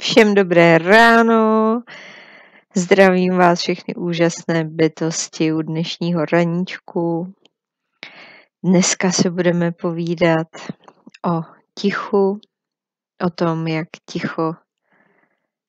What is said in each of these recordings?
Všem dobré ráno. Zdravím vás všechny úžasné bytosti u dnešního raníčku. Dneska se budeme povídat o tichu, o tom, jak ticho,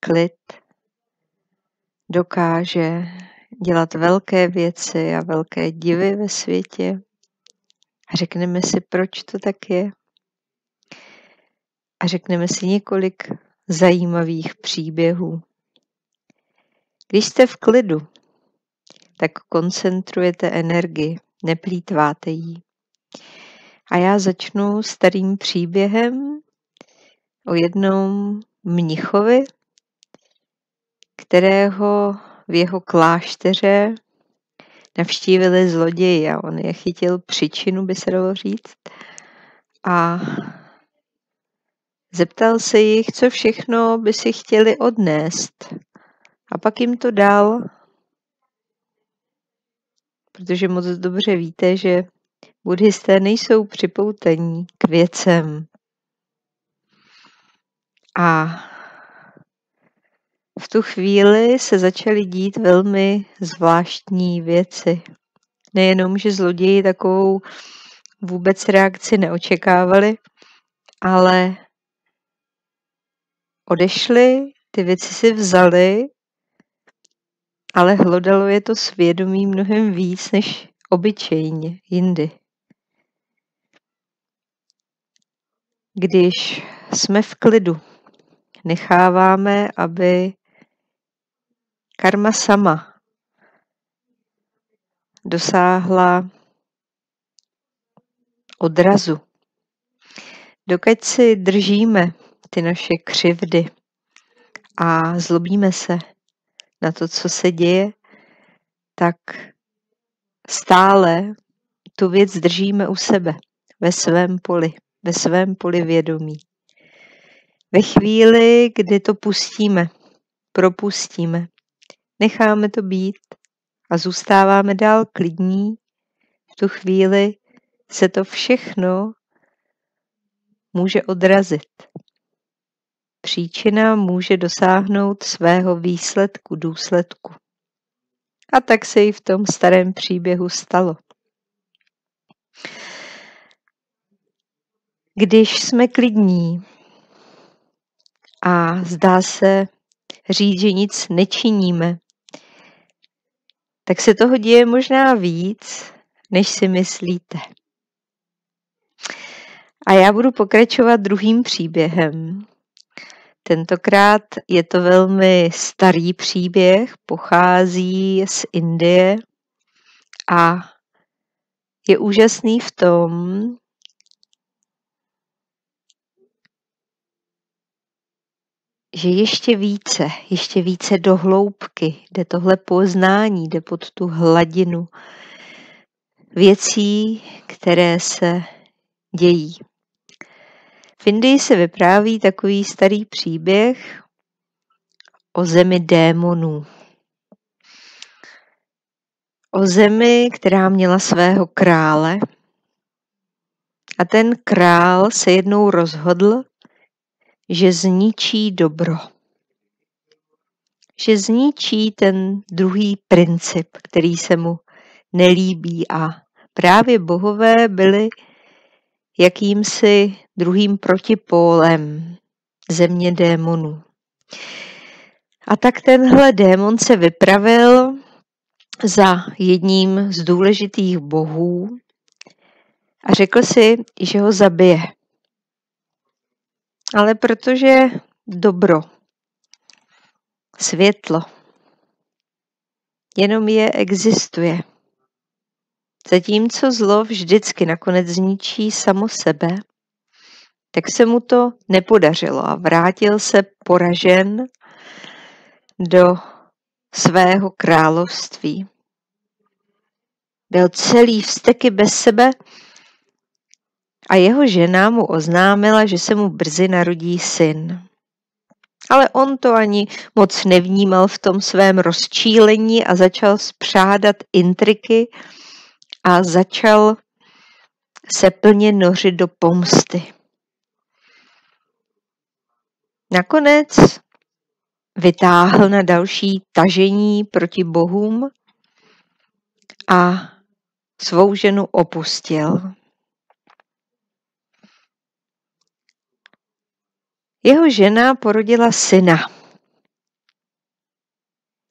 klid dokáže dělat velké věci a velké divy ve světě. A řekneme si, proč to tak je. A řekneme si několik zajímavých příběhů. Když jste v klidu, tak koncentrujete energii, neplýtváte jí. A já začnu starým příběhem o jednom mnichovi, kterého v jeho klášteře navštívili zloději a on je chytil příčinu, by se dalo říct. A Zeptal se jich, co všechno by si chtěli odnést a pak jim to dal, protože moc dobře víte, že buddhisté nejsou připoutaní k věcem. A v tu chvíli se začaly dít velmi zvláštní věci. Nejenom, že zloději takovou vůbec reakci neočekávali, ale odešli, ty věci si vzali, ale hlodalo je to svědomí mnohem víc než obyčejně jindy. Když jsme v klidu, necháváme, aby karma sama dosáhla odrazu. Dokud si držíme ty naše křivdy a zlobíme se na to, co se děje, tak stále tu věc držíme u sebe, ve svém poli, ve svém poli vědomí. Ve chvíli, kdy to pustíme, propustíme, necháme to být a zůstáváme dál klidní, v tu chvíli se to všechno může odrazit příčina může dosáhnout svého výsledku, důsledku. A tak se jí v tom starém příběhu stalo. Když jsme klidní a zdá se říct, že nic nečiníme, tak se toho děje možná víc, než si myslíte. A já budu pokračovat druhým příběhem, Tentokrát je to velmi starý příběh, pochází z Indie a je úžasný v tom, že ještě více, ještě více do hloubky jde tohle poznání, jde pod tu hladinu věcí, které se dějí. V Indii se vypráví takový starý příběh o zemi démonů. O zemi, která měla svého krále. A ten král se jednou rozhodl, že zničí dobro. Že zničí ten druhý princip, který se mu nelíbí. A právě bohové byli jakýmsi druhým protipólem země démonů. A tak tenhle démon se vypravil za jedním z důležitých bohů a řekl si, že ho zabije. Ale protože dobro, světlo, jenom je existuje Zatímco zlo vždycky nakonec zničí samo sebe, tak se mu to nepodařilo a vrátil se poražen do svého království. Byl celý vzteky bez sebe a jeho žena mu oznámila, že se mu brzy narodí syn. Ale on to ani moc nevnímal v tom svém rozčílení a začal spřádat intriky, a začal se plně nořit do pomsty. Nakonec vytáhl na další tažení proti bohům a svou ženu opustil. Jeho žena porodila syna.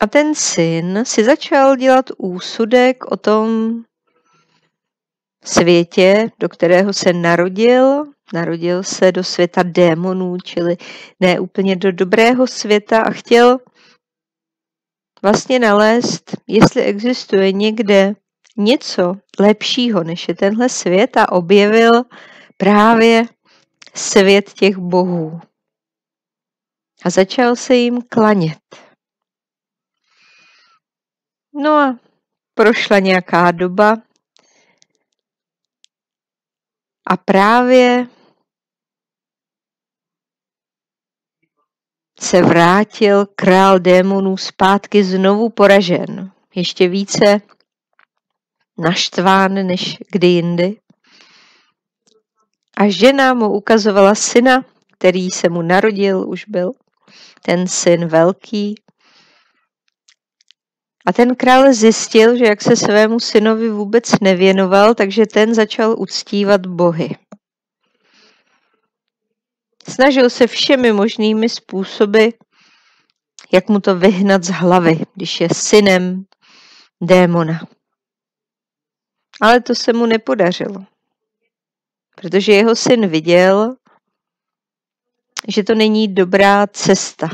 A ten syn si začal dělat úsudek o tom světě, do kterého se narodil. Narodil se do světa démonů, čili ne úplně do dobrého světa a chtěl vlastně nalézt, jestli existuje někde něco lepšího, než je tenhle svět a objevil právě svět těch bohů. A začal se jim klanět. No a prošla nějaká doba a právě se vrátil král démonů zpátky znovu poražen, ještě více naštván než kdy jindy. A žena mu ukazovala syna, který se mu narodil, už byl ten syn velký. A ten král zjistil, že jak se svému synovi vůbec nevěnoval, takže ten začal uctívat bohy. Snažil se všemi možnými způsoby, jak mu to vyhnat z hlavy, když je synem démona. Ale to se mu nepodařilo, protože jeho syn viděl, že to není dobrá cesta,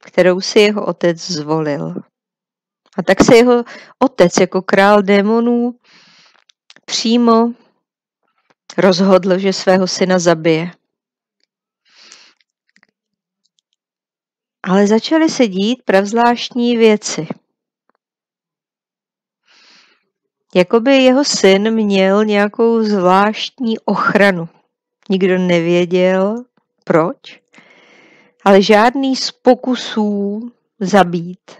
kterou si jeho otec zvolil. A tak se jeho otec jako král démonů přímo rozhodl, že svého syna zabije. Ale začaly se dít pravzvláštní věci. Jakoby jeho syn měl nějakou zvláštní ochranu. Nikdo nevěděl, proč, ale žádný z pokusů zabít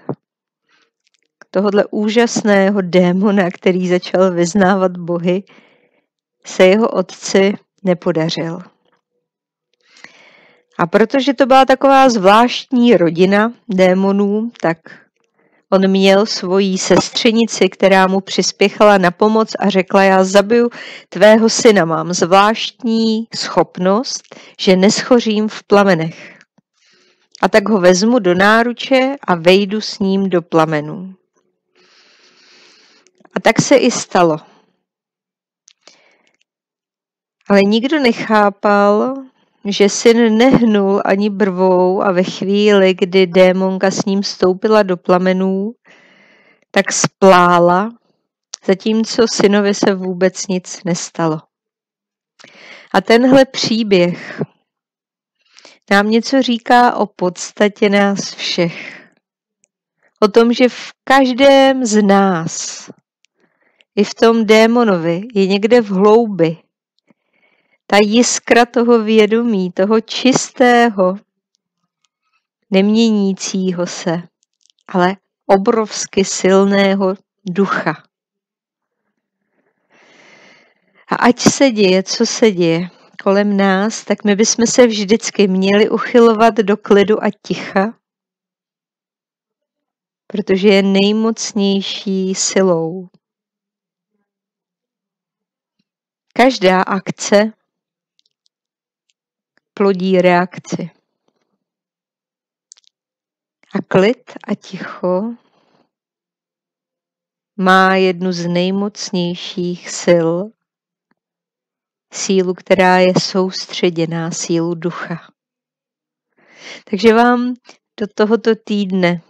tohohle úžasného démona, který začal vyznávat bohy, se jeho otci nepodařil. A protože to byla taková zvláštní rodina démonů, tak on měl svoji sestřenici, která mu přispěchala na pomoc a řekla, já zabiju tvého syna, mám zvláštní schopnost, že neschořím v plamenech. A tak ho vezmu do náruče a vejdu s ním do plamenů. A tak se i stalo. Ale nikdo nechápal, že syn nehnul ani brvou a ve chvíli, kdy démonka s ním stoupila do plamenů, tak splála, zatímco synovi se vůbec nic nestalo. A tenhle příběh nám něco říká o podstatě nás všech. O tom, že v každém z nás, i v tom démonovi, je někde v hloubi ta jiskra toho vědomí, toho čistého, neměnícího se, ale obrovsky silného ducha. A ať se děje, co se děje kolem nás, tak my bychom se vždycky měli uchylovat do klidu a ticha, protože je nejmocnější silou. Každá akce plodí reakci. A klid a ticho má jednu z nejmocnějších sil, sílu, která je soustředěná, sílu ducha. Takže vám do tohoto týdne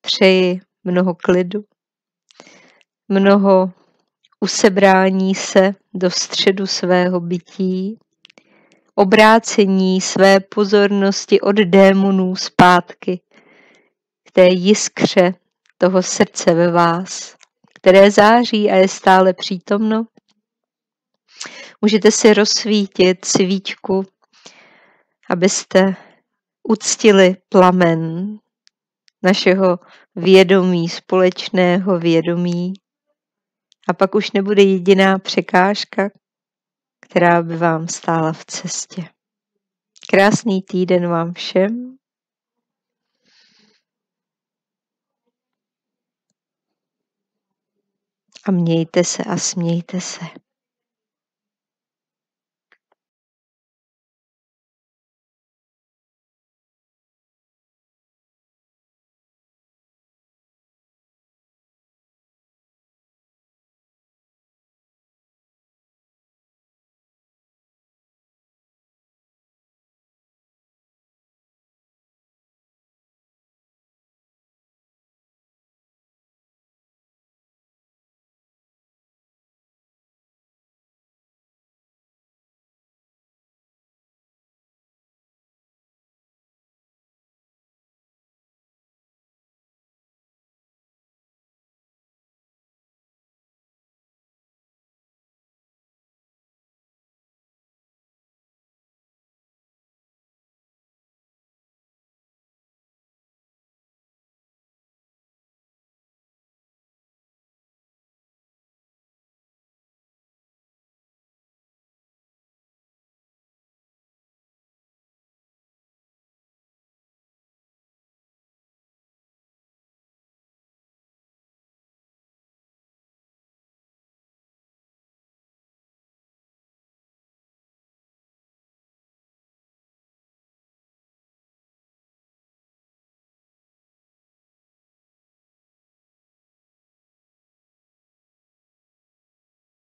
přeji mnoho klidu, mnoho usebrání se do středu svého bytí, obrácení své pozornosti od démonů zpátky k té jiskře toho srdce ve vás, které září a je stále přítomno. Můžete si rozsvítit svíčku, abyste uctili plamen našeho vědomí, společného vědomí. A pak už nebude jediná překážka, která by vám stála v cestě. Krásný týden vám všem. A mějte se a smějte se.